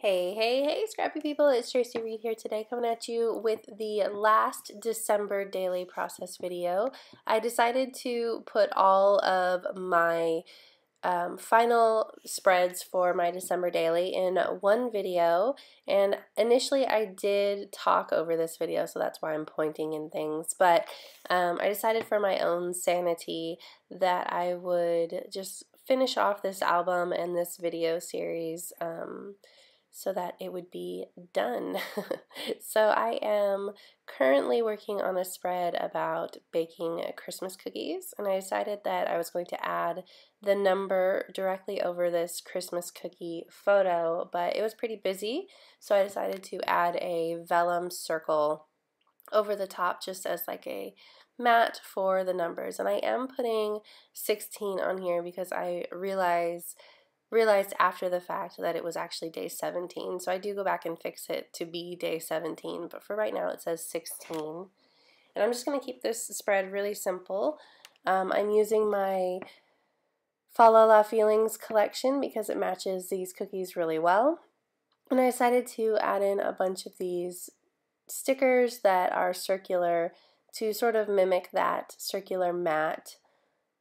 Hey, hey, hey, scrappy people, it's Traci Reed here today coming at you with the last December daily process video. I decided to put all of my um, final spreads for my December daily in one video. And initially I did talk over this video so that's why I'm pointing in things. But um, I decided for my own sanity that I would just finish off this album and this video series um, so that it would be done. so I am currently working on a spread about baking Christmas cookies and I decided that I was going to add the number directly over this Christmas cookie photo but it was pretty busy so I decided to add a vellum circle over the top just as like a mat for the numbers and I am putting 16 on here because I realize realized after the fact that it was actually day 17. So I do go back and fix it to be day 17, but for right now it says 16. And I'm just going to keep this spread really simple. Um, I'm using my Fa La La Feelings collection because it matches these cookies really well. And I decided to add in a bunch of these stickers that are circular to sort of mimic that circular mat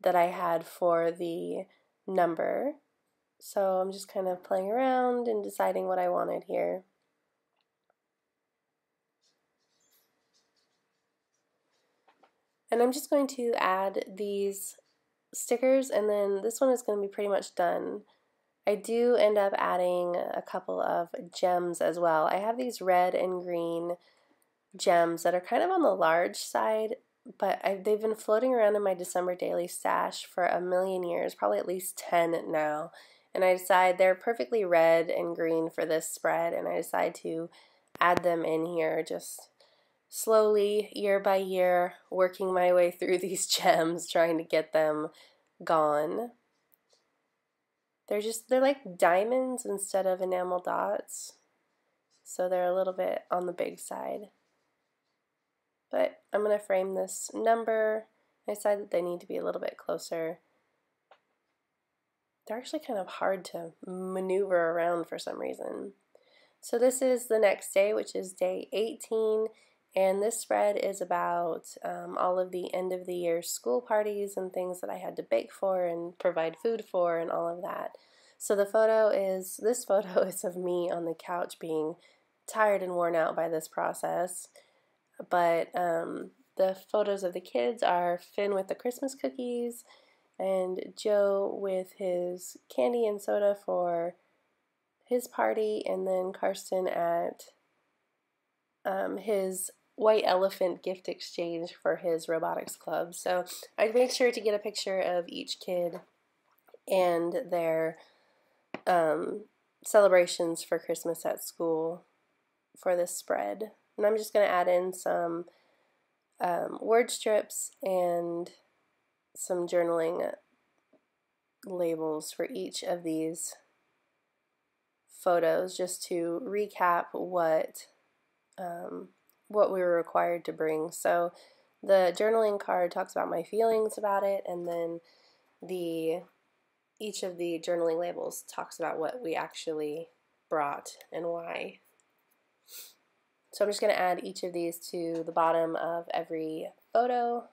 that I had for the number. So I'm just kind of playing around and deciding what I wanted here. And I'm just going to add these stickers and then this one is going to be pretty much done. I do end up adding a couple of gems as well. I have these red and green gems that are kind of on the large side, but I, they've been floating around in my December daily stash for a million years, probably at least 10 now and I decide they're perfectly red and green for this spread and I decide to add them in here just slowly year by year working my way through these gems trying to get them gone. They're just they're like diamonds instead of enamel dots. So they're a little bit on the big side. But I'm going to frame this number. I decide that they need to be a little bit closer they're actually kind of hard to maneuver around for some reason. So this is the next day, which is day 18, and this spread is about um, all of the end of the year school parties and things that I had to bake for and provide food for and all of that. So the photo is, this photo is of me on the couch being tired and worn out by this process, but um, the photos of the kids are Finn with the Christmas cookies, and Joe with his candy and soda for his party, and then Karsten at um, his white elephant gift exchange for his robotics club. So I made sure to get a picture of each kid and their um, celebrations for Christmas at school for this spread. And I'm just going to add in some um, word strips and some journaling labels for each of these photos just to recap what um, what we were required to bring. So the journaling card talks about my feelings about it, and then the each of the journaling labels talks about what we actually brought and why. So I'm just going to add each of these to the bottom of every photo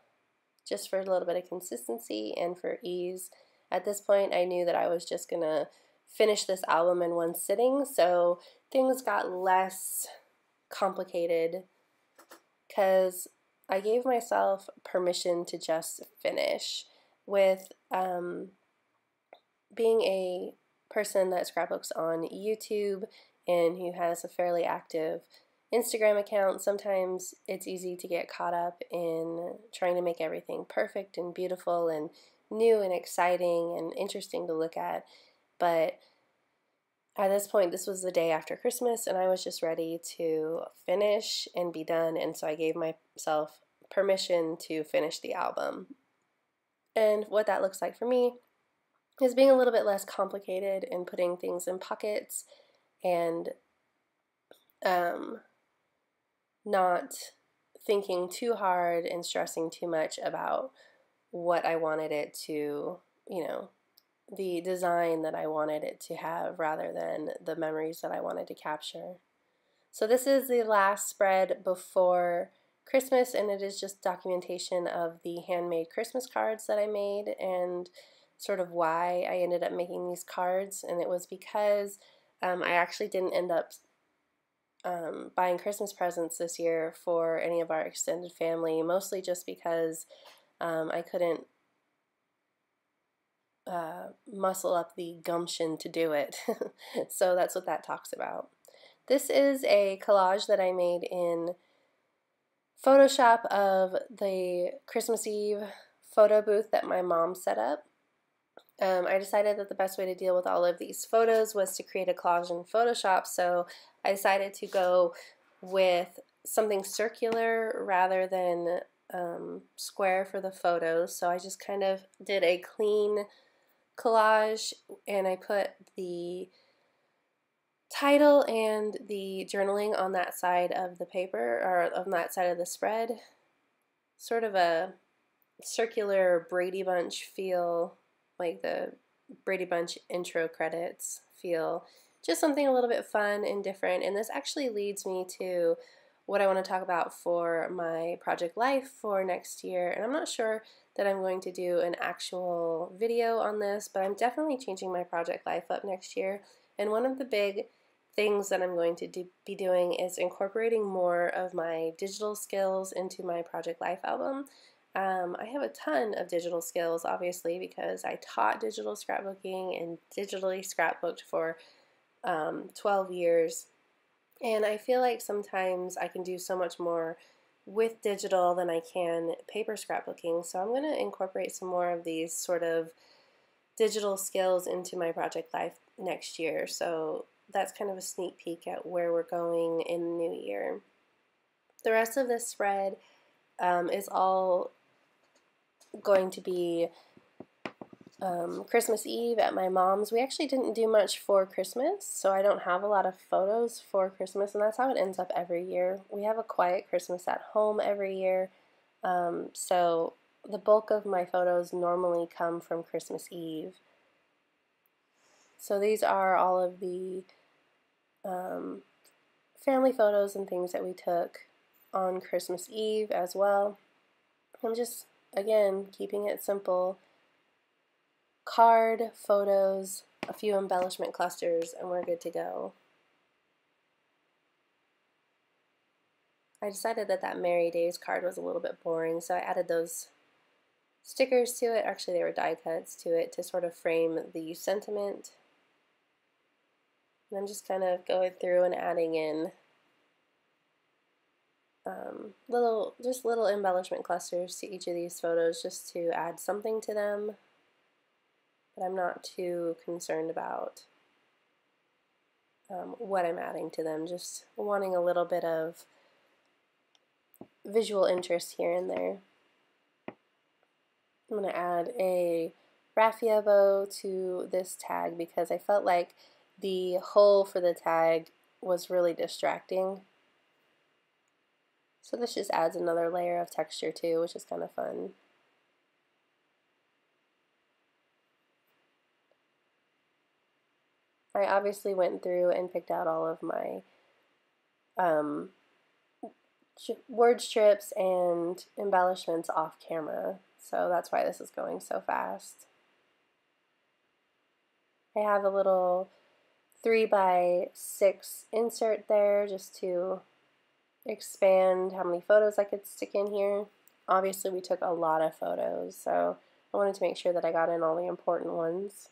just for a little bit of consistency and for ease. At this point, I knew that I was just going to finish this album in one sitting, so things got less complicated because I gave myself permission to just finish with um, being a person that scrapbooks on YouTube and who has a fairly active Instagram account, sometimes it's easy to get caught up in trying to make everything perfect and beautiful and new and exciting and interesting to look at. But at this point, this was the day after Christmas, and I was just ready to finish and be done. And so I gave myself permission to finish the album. And what that looks like for me is being a little bit less complicated and putting things in pockets and um, not thinking too hard and stressing too much about what I wanted it to, you know, the design that I wanted it to have rather than the memories that I wanted to capture. So this is the last spread before Christmas and it is just documentation of the handmade Christmas cards that I made and sort of why I ended up making these cards and it was because um, I actually didn't end up um, buying Christmas presents this year for any of our extended family, mostly just because um, I couldn't uh, muscle up the gumption to do it. so that's what that talks about. This is a collage that I made in Photoshop of the Christmas Eve photo booth that my mom set up. Um, I decided that the best way to deal with all of these photos was to create a collage in Photoshop, so I decided to go with something circular rather than um, square for the photos. So I just kind of did a clean collage and I put the title and the journaling on that side of the paper or on that side of the spread. Sort of a circular Brady Bunch feel, like the Brady Bunch intro credits feel. Just something a little bit fun and different. And this actually leads me to what I want to talk about for my project life for next year. And I'm not sure that I'm going to do an actual video on this, but I'm definitely changing my project life up next year. And one of the big things that I'm going to do, be doing is incorporating more of my digital skills into my project life album. Um, I have a ton of digital skills, obviously, because I taught digital scrapbooking and digitally scrapbooked for um, 12 years. And I feel like sometimes I can do so much more with digital than I can paper scrapbooking. So I'm going to incorporate some more of these sort of digital skills into my project life next year. So that's kind of a sneak peek at where we're going in the new year. The rest of this spread um, is all going to be um, Christmas Eve at my mom's. We actually didn't do much for Christmas, so I don't have a lot of photos for Christmas, and that's how it ends up every year. We have a quiet Christmas at home every year, um, so the bulk of my photos normally come from Christmas Eve. So these are all of the um, family photos and things that we took on Christmas Eve as well. I'm just, again, keeping it simple card, photos, a few embellishment clusters, and we're good to go. I decided that that Merry Days card was a little bit boring, so I added those stickers to it. Actually, they were die cuts to it to sort of frame the sentiment. And I'm just kind of going through and adding in um, little, just little embellishment clusters to each of these photos just to add something to them but I'm not too concerned about um, what I'm adding to them, just wanting a little bit of visual interest here and there. I'm going to add a raffia bow to this tag because I felt like the hole for the tag was really distracting. So this just adds another layer of texture too, which is kind of fun. I obviously went through and picked out all of my um, word strips and embellishments off camera, so that's why this is going so fast. I have a little 3 by 6 insert there just to expand how many photos I could stick in here. Obviously we took a lot of photos, so I wanted to make sure that I got in all the important ones.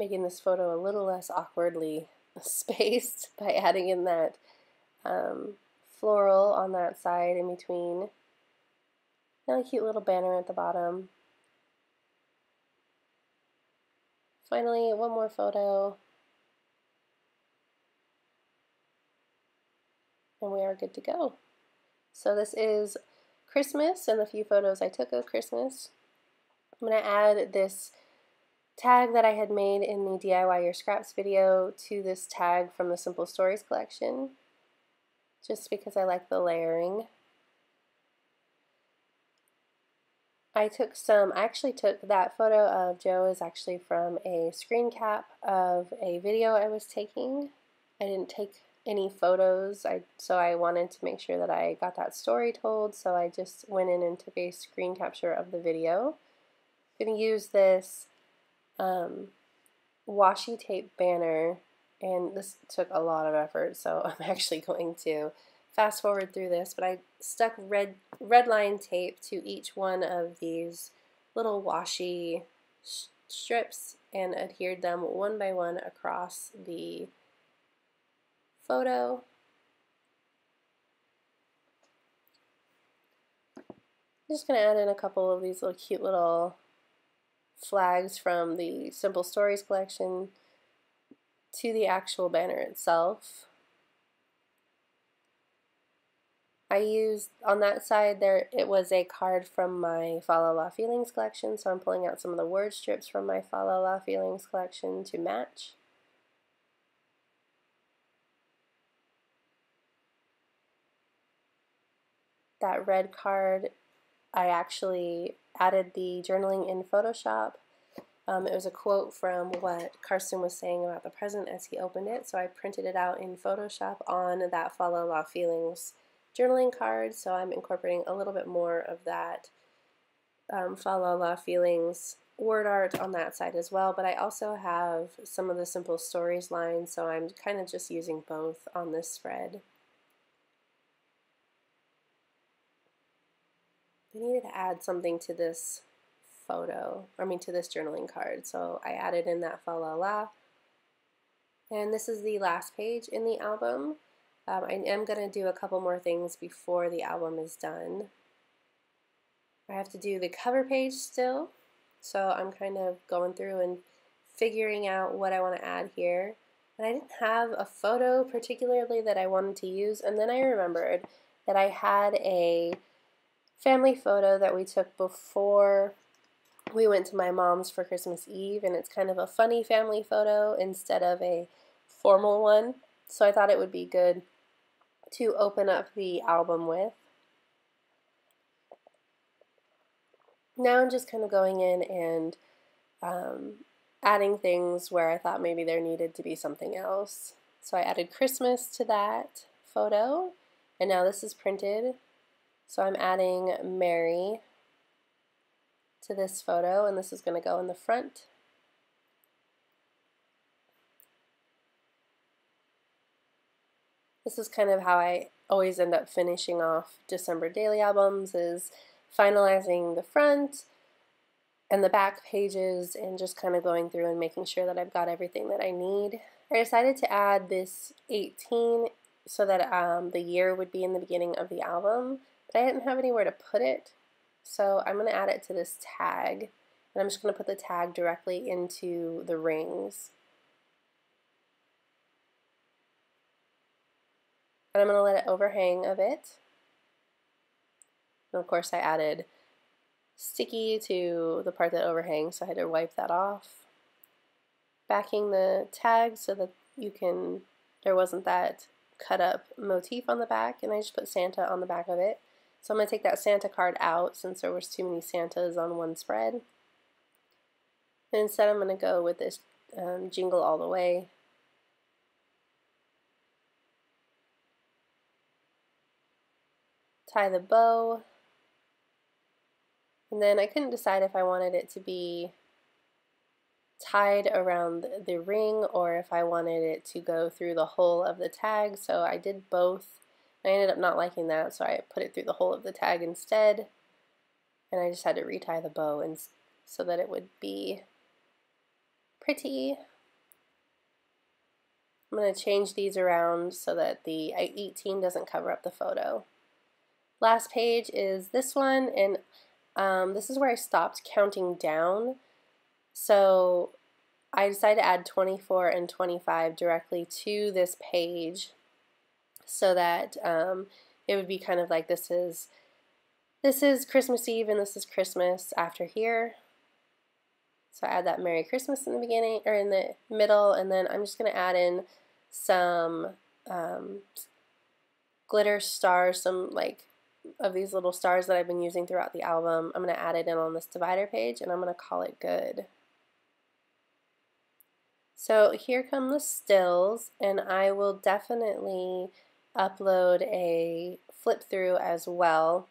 making this photo a little less awkwardly spaced by adding in that um, floral on that side in between. And a cute little banner at the bottom. Finally, one more photo. And we are good to go. So this is Christmas and the few photos I took of Christmas. I'm going to add this tag that I had made in the DIY Your Scraps video to this tag from the Simple Stories collection, just because I like the layering. I took some, I actually took that photo of Joe is actually from a screen cap of a video I was taking. I didn't take any photos, I so I wanted to make sure that I got that story told, so I just went in and took a screen capture of the video. I'm going to use this um, washi tape banner, and this took a lot of effort, so I'm actually going to fast forward through this, but I stuck red, red line tape to each one of these little washi strips and adhered them one by one across the photo. I'm just going to add in a couple of these little cute little flags from the Simple Stories collection to the actual banner itself. I used, on that side there, it was a card from my Fa La La Feelings collection, so I'm pulling out some of the word strips from my Fa La La Feelings collection to match. That red card, I actually added the journaling in Photoshop. Um, it was a quote from what Carson was saying about the present as he opened it, so I printed it out in Photoshop on that Fa La La Feelings journaling card, so I'm incorporating a little bit more of that um, Fa La La Feelings word art on that side as well, but I also have some of the Simple Stories lines, so I'm kind of just using both on this spread. I needed to add something to this photo, I mean to this journaling card, so I added in that Fa La La. And this is the last page in the album. Um, I am going to do a couple more things before the album is done. I have to do the cover page still, so I'm kind of going through and figuring out what I want to add here. And I didn't have a photo particularly that I wanted to use, and then I remembered that I had a family photo that we took before we went to my mom's for Christmas Eve, and it's kind of a funny family photo instead of a formal one. So I thought it would be good to open up the album with. Now I'm just kind of going in and um, adding things where I thought maybe there needed to be something else. So I added Christmas to that photo, and now this is printed. So I'm adding Merry to this photo, and this is going to go in the front. This is kind of how I always end up finishing off December daily albums is finalizing the front and the back pages and just kind of going through and making sure that I've got everything that I need. I decided to add this 18 so that um, the year would be in the beginning of the album, but I didn't have anywhere to put it. So I'm going to add it to this tag, and I'm just going to put the tag directly into the rings. And I'm going to let it overhang a bit. And of course I added sticky to the part that overhangs, so I had to wipe that off. Backing the tag so that you can, there wasn't that cut up motif on the back, and I just put Santa on the back of it. So I'm going to take that Santa card out since there was too many Santas on one spread. And instead I'm going to go with this um, Jingle All the Way tie the bow, and then I couldn't decide if I wanted it to be tied around the ring or if I wanted it to go through the hole of the tag, so I did both. I ended up not liking that, so I put it through the hole of the tag instead, and I just had to retie the bow and so that it would be pretty. I'm going to change these around so that the 18 doesn't cover up the photo. Last page is this one, and um, this is where I stopped counting down. So I decided to add 24 and 25 directly to this page so that um, it would be kind of like this is this is Christmas Eve and this is Christmas after here. So I add that Merry Christmas in the beginning, or in the middle, and then I'm just going to add in some um, glitter stars, some like of these little stars that I've been using throughout the album. I'm going to add it in on this divider page, and I'm going to call it good. So here come the stills, and I will definitely upload a flip through as well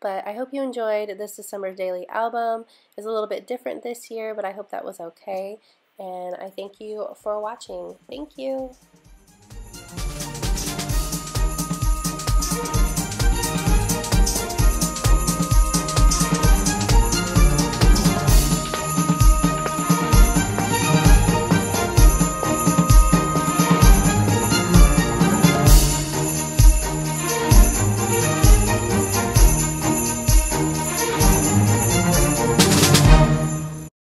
but I hope you enjoyed this December daily album. It's a little bit different this year, but I hope that was okay. And I thank you for watching. Thank you.